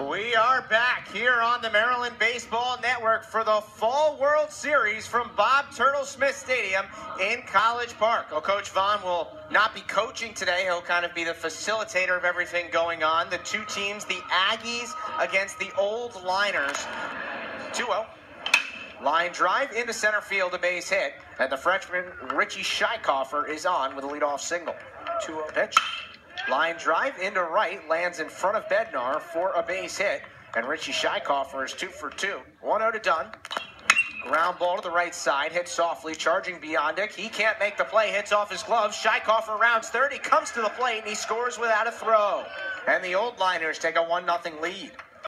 We are back here on the Maryland Baseball Network for the Fall World Series from Bob Turtle Smith Stadium in College Park. Well, Coach Vaughn will not be coaching today. He'll kind of be the facilitator of everything going on. The two teams, the Aggies against the Old Liners. 2 0. Line drive into center field, a base hit, and the freshman Richie Schiekofer is on with a leadoff single. 2 0 pitch. Line drive into right, lands in front of Bednar for a base hit, and Richie Schiekofer is two for two. 1 0 to done. Ground ball to the right side, hits softly, charging beyond it. He can't make the play, hits off his glove. Schiekofer rounds third, he comes to the plate, and he scores without a throw. And the old liners take a 1 0 lead.